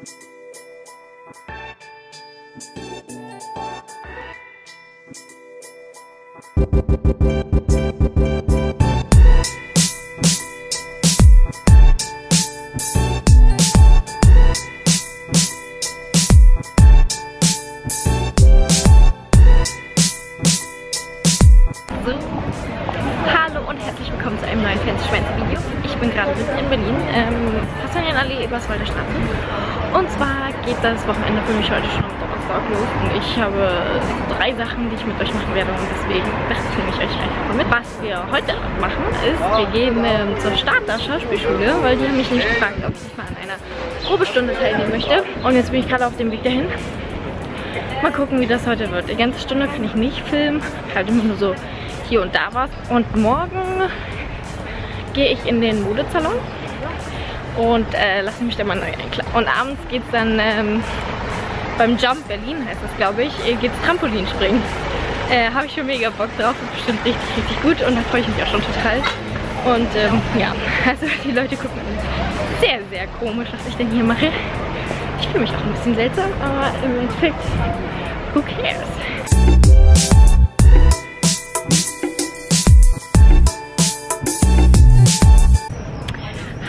Hallo und herzlich willkommen zu einem neuen Fancy Schwänze Video. Ich bin gerade in Berlin, ähm, Kastanienallee, Eberswalder Straße. Und zwar geht das Wochenende für mich heute schon am Donnerstag los und ich habe drei Sachen, die ich mit euch machen werde und deswegen ich, nehme ich euch einfach mal mit. Was wir heute machen ist, wir gehen ähm, zur Starter Schauspielschule, weil die haben mich nicht gefragt, ob ich mal an einer Probestunde teilnehmen möchte. Und jetzt bin ich gerade auf dem Weg dahin. Mal gucken, wie das heute wird. Die ganze Stunde kann ich nicht filmen, halt immer nur so hier und da was. Und morgen gehe ich in den Modesalon und äh, lasse mich da mal neu einkleiden. Und abends geht es dann ähm, beim Jump Berlin, heißt das glaube ich, äh, geht's Trampolinspringen. Äh, Habe ich schon mega Bock drauf, ist bestimmt richtig, richtig gut und da freue ich mich auch schon total. Und ähm, ja, also die Leute gucken sehr, sehr komisch, was ich denn hier mache. Ich fühle mich auch ein bisschen seltsam, aber im Endeffekt, who cares?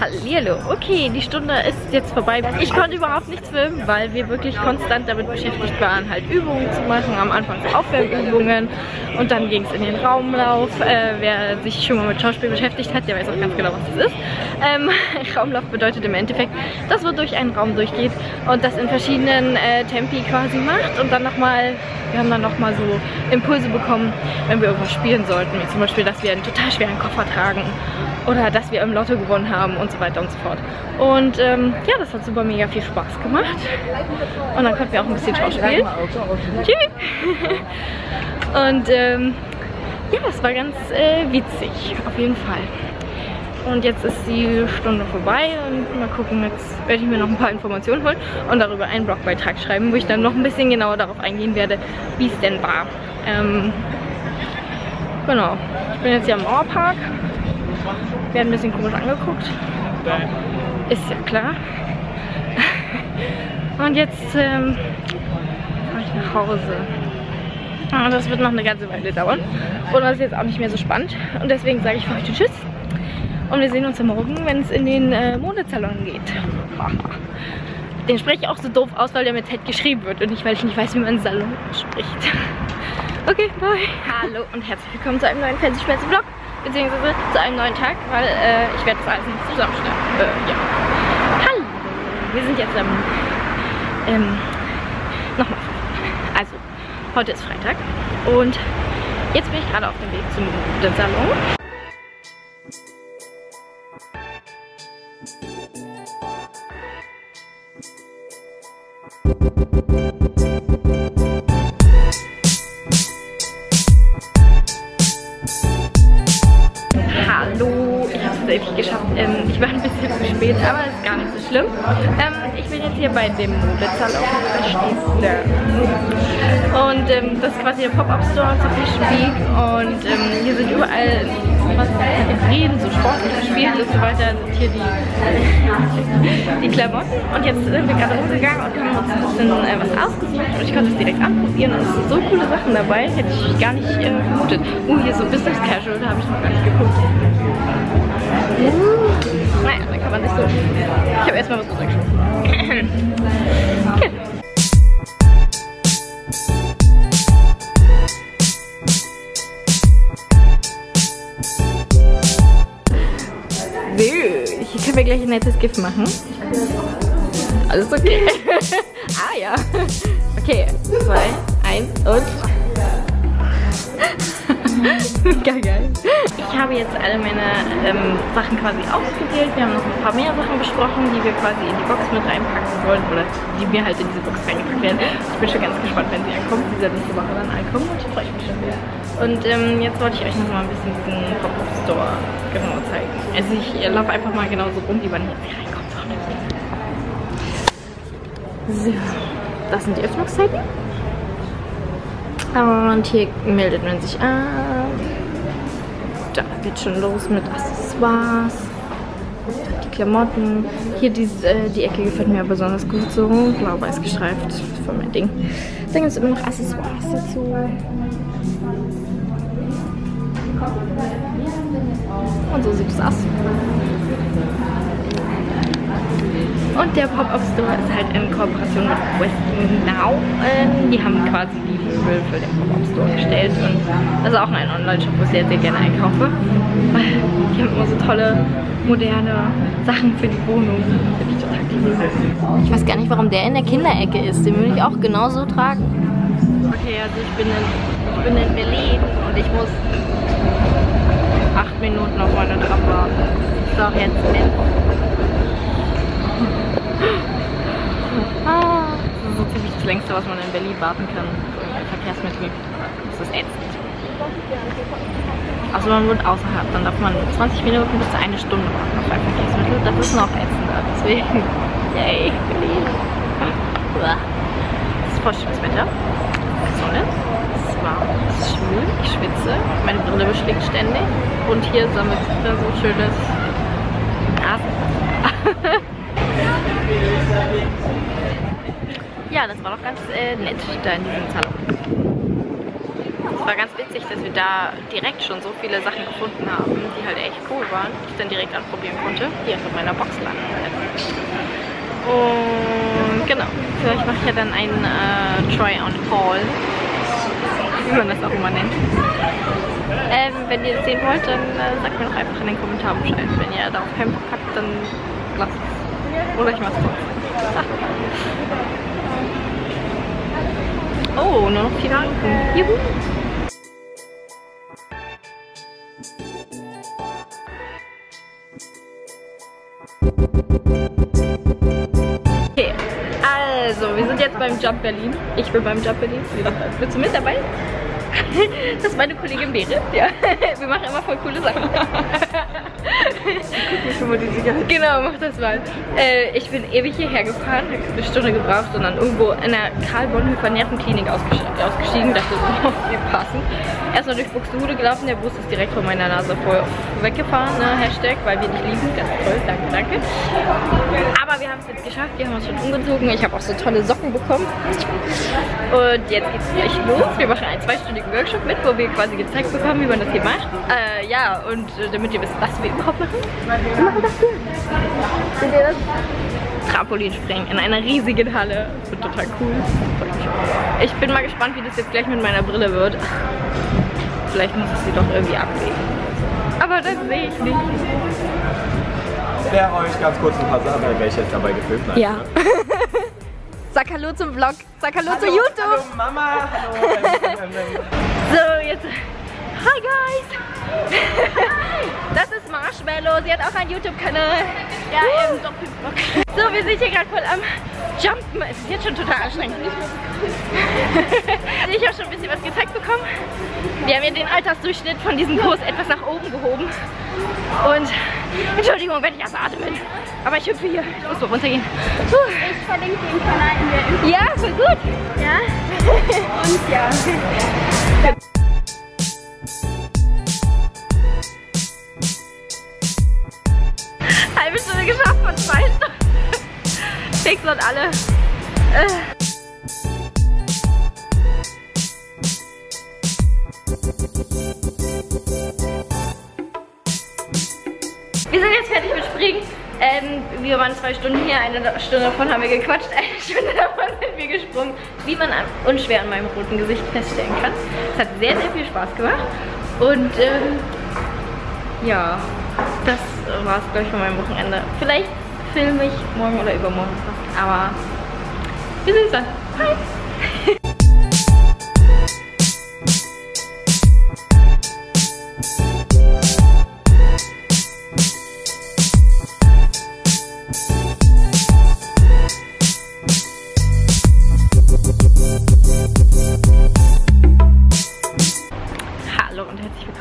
Hallihallo. Okay, die Stunde ist jetzt vorbei. Ich konnte überhaupt nichts filmen, weil wir wirklich konstant damit beschäftigt waren, halt Übungen zu machen. Am Anfang so Aufwärmübungen und dann ging es in den Raumlauf. Äh, wer sich schon mal mit Schauspiel beschäftigt hat, der weiß auch ganz genau, was das ist. Ähm, Raumlauf bedeutet im Endeffekt, dass man durch einen Raum durchgeht und das in verschiedenen äh, Tempi quasi macht und dann nochmal, wir haben dann nochmal so Impulse bekommen, wenn wir irgendwas spielen sollten. Wie zum Beispiel, dass wir einen total schweren Koffer tragen oder dass wir im Lotto gewonnen haben und so weiter und so fort. Und ähm, ja, das hat super mega viel Spaß gemacht. Und dann konnten wir auch ein bisschen schauspielen. Tschüss! Und ähm, ja, das war ganz äh, witzig, auf jeden Fall. Und jetzt ist die Stunde vorbei und mal gucken, jetzt werde ich mir noch ein paar Informationen holen und darüber einen Blogbeitrag schreiben, wo ich dann noch ein bisschen genauer darauf eingehen werde, wie es denn war. Ähm, genau, ich bin jetzt hier am Mauerpark, werde ein bisschen komisch angeguckt, ist ja klar. Und jetzt ähm, fahre ich nach Hause. Ah, Das wird noch eine ganze Weile dauern. Und das ist jetzt auch nicht mehr so spannend. Und deswegen sage ich für heute Tschüss. Und wir sehen uns ja morgen, wenn es in den äh, Modesalon geht. Den spreche ich auch so doof aus, weil der mit Z geschrieben wird und nicht, weil ich nicht weiß, wie man Salon spricht. Okay, bye. Hallo und herzlich willkommen zu einem neuen Fancy Schmerz Vlog. Beziehungsweise zu einem neuen Tag, weil äh, ich werde das alles nicht zusammenschneiden. Äh, ja. Hallo. Wir sind jetzt am... Ähm, nochmal. Also, heute ist Freitag und jetzt bin ich gerade auf dem Weg zum Salon. Hallo, bei dem Modesalon. Und ähm, das ist quasi der Pop-Up-Store zur Fashion. Und ähm, hier sind überall was Kategorien, so sportlich gespielt und so weiter, sind hier die, die Klamotten. Und jetzt sind wir gerade rumgegangen und haben uns ein bisschen äh, was ausgesucht und ich konnte es direkt anprobieren und es sind so coole Sachen dabei, hätte ich gar nicht äh, vermutet. Uh, hier so Business Casual, da habe ich noch gar nicht geguckt. Naja, da kann man sich so... Ich habe erstmal was runtergeschoben. Nettes Gift machen. Alles okay. jetzt alle meine ähm, Sachen quasi ausgewählt. Wir haben noch ein paar mehr Sachen besprochen, die wir quasi in die Box mit reinpacken wollen. Oder die mir halt in diese Box reingepackt werden. Ich bin schon ganz gespannt, wenn sie ankommt. Sie soll nächste Woche dann ankommen und ich freue mich schon sehr. Und ähm, jetzt wollte ich euch noch mal ein bisschen diesen Pop-Up-Store genau zeigen. Also ich äh, laufe einfach mal genauso rum, wie man hier reinkommt. So, das sind die Öffnungszeiten. Und hier meldet man sich an. Da geht schon los mit Accessoires. Die Klamotten. Hier die, äh, die Ecke gefällt mir besonders gut so. Blau-weiß gestreift. Voll mein Ding. Dann gibt es immer noch Accessoires dazu. Und so sieht es aus. Und der Pop-Up-Store ist halt in Kooperation mit Western Now. Ähm, die haben quasi die Möbel für den Pop-Up-Store gestellt. Und das ist auch ein Online-Shop, wo ich sehr, sehr gerne einkaufe. Die haben immer so tolle, moderne Sachen für die Wohnung. Finde ich total cool. Ich weiß gar nicht, warum der in der Kinderecke ist. Den würde ich auch genauso tragen. Okay, also ich bin in, ich bin in Berlin und ich muss acht Minuten auf meine Tram warten. Ist auch jetzt mit. Das ist so ziemlich das längste, was man in Berlin warten kann. Ein Verkehrsmittel. Das ist ätzend. Also man wohnt außerhalb, dann darf man 20 Minuten bis zu eine Stunde warten auf ein Verkehrsmittel. Das ist noch ätzender. Deswegen, yay, Berlin. Es ist voll schönes Wetter. Sonne. Es ist warm. Es ist schwül. Ich schwitze. Meine Brille beschlägt ständig. Und hier sammelt sich dann so schönes Nasen. ja, das war doch ganz äh, nett da in diesem Salon. Es war ganz witzig, dass wir da direkt schon so viele Sachen gefunden haben, die halt echt cool waren, die ich dann direkt anprobieren konnte, einfach in meiner Box landen. Und genau, vielleicht mache ich ja dann ein äh, Try-on-Haul, wie man das auch immer nennt. Ähm, wenn ihr das sehen wollt, dann äh, sagt mir doch einfach in den Kommentaren Bescheid. Wenn ihr darauf keinen Bock habt, dann lasst es. Oder ich mach's trotzdem. Oh, nur noch vier Minuten. Juhu. Okay, also, wir sind jetzt beim Jump Berlin. Ich bin beim Jump Berlin. Willst du mit dabei? Das ist meine Kollegin Berit. Ja. Wir machen immer voll coole Sachen. genau, mach das mal. Äh, ich bin ewig hierher gefahren, habe eine Stunde gebraucht und dann irgendwo in der Karl-Bonhoeffer Nervenklinik ausgestiegen. Dachte, oh, wir passen. Erstmal durch Buxtehude gelaufen, der Bus ist direkt von meiner Nase voll weggefahren. Ne? Hashtag, weil wir dich lieben. Ganz toll, danke, danke. Aber wir haben es jetzt geschafft, wir haben uns schon umgezogen. Ich habe auch so tolle Socken bekommen. Und jetzt geht es gleich los. Wir machen einen zweistündigen Workshop mit, wo wir quasi gezeigt bekommen, wie man das hier macht. Äh, ja, und äh, damit ihr wisst, was wir überhaupt machen, wir machen das hier. Seht ihr das? Trampolinspringen in einer riesigen Halle. Das wird total cool. Ich bin mal gespannt, wie das jetzt gleich mit meiner Brille wird. Vielleicht muss ich sie doch irgendwie ablegen. Aber das sehe ich nicht. Wer euch ganz kurz ein paar Sachen, welche jetzt dabei gefilmt hat. Ja. Sag Hallo zum Vlog. Sag Hallo, hallo zu YouTube. Hallo Mama. Hallo. so, jetzt. Hi guys. das ist Marshmallow. Sie hat auch einen YouTube-Kanal. Ja, uh. im Doppelvlog. So, wir sind hier gerade voll am Jumpen. Es ist jetzt schon total anstrengend. ich habe schon ein bisschen was gezeigt bekommen. Wir haben ja den Altersdurchschnitt von diesem Kurs etwas nach oben gehoben. Und Entschuldigung, wenn ich erst atme. Aber ich hüpfe hier. Ich muss mal runtergehen. Puh. Ich verlinke den Kanal in der Ja, voll gut. Ja. Und ja. Halbe Fix und alle. Äh. Wir sind jetzt fertig mit Springen. Ähm, wir waren zwei Stunden hier, eine Stunde davon haben wir gequatscht, eine Stunde davon sind wir gesprungen. Wie man unschwer an meinem roten Gesicht feststellen kann. Es hat sehr, sehr viel Spaß gemacht. Und ähm, ja, das war es, glaube ich, von meinem Wochenende. Vielleicht filme ich morgen oder übermorgen aber wir sehen uns dann. Bye!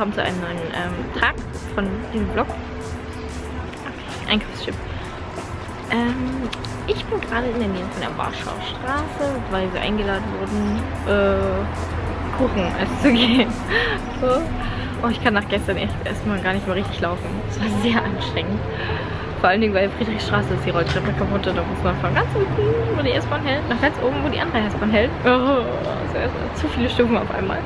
willkommen zu einem neuen ähm, Tag von diesem Vlog. Okay, Einkaufsschip. Ähm, ich bin gerade in der Nähe von der Warschauer Straße, weil wir eingeladen wurden, äh, Kuchen essen zu gehen. so. Oh, ich kann nach gestern echt erstmal gar nicht mehr richtig laufen. Es war sehr anstrengend. Vor allen Dingen, weil Friedrichstraße ist die Rolltreppe kaputt und da muss man von ganz unten, wo die S-Bahn hält, nach ganz oben, wo die andere S-Bahn hält. Oh, zu viele Stufen auf einmal.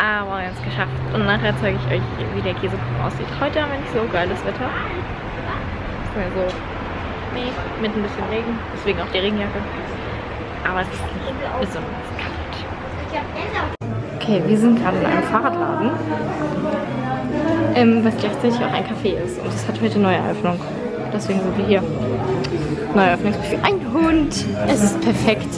Aber wir haben es geschafft. Und nachher zeige ich euch, wie der Käsekuchen aussieht. Heute haben wir nicht so geiles Wetter. Ist mir so, nee, mit ein bisschen Regen. Deswegen auch die Regenjacke. Aber es ist nicht besonders kalt. Okay, wir sind gerade in einem Fahrradladen, ähm, was gleichzeitig auch ein Café ist. Und es hat heute neue Eröffnung. Deswegen sind wir hier. Neue Eröffnungsbuffet. Ein Hund. Es ist perfekt.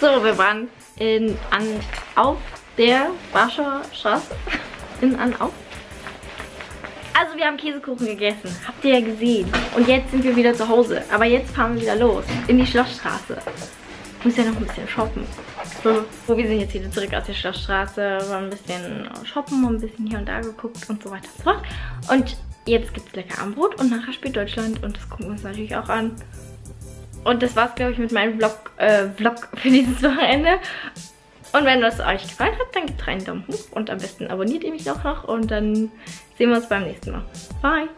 So, wir waren in, an, auf der Warschauer Straße. In, an, auf also wir haben Käsekuchen gegessen. Habt ihr ja gesehen. Und jetzt sind wir wieder zu Hause. Aber jetzt fahren wir wieder los. In die Schlossstraße. Muss ja noch ein bisschen shoppen. So, wir sind jetzt wieder zurück aus der Schlossstraße. Waren ein bisschen shoppen, ein bisschen hier und da geguckt und so weiter und so fort. Und jetzt gibt es lecker Armbrot und nachher spielt Deutschland. Und das gucken wir uns natürlich auch an. Und das war's, glaube ich, mit meinem Vlog, äh, Vlog für dieses Wochenende. Und wenn das euch gefallen hat, dann gebt einen Daumen hoch und am besten abonniert ihr mich auch noch und dann sehen wir uns beim nächsten Mal. Bye!